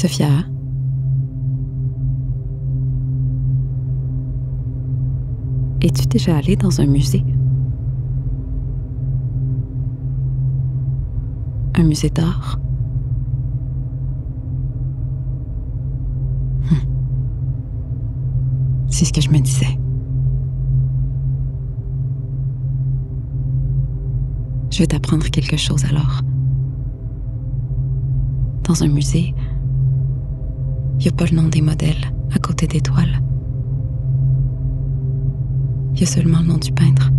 Sophia. Es-tu déjà allée dans un musée? Un musée d'art? Hum. C'est ce que je me disais. Je vais t'apprendre quelque chose alors. Dans un musée, n'y a pas le nom des modèles à côté des toiles. Il y a seulement le nom du peintre.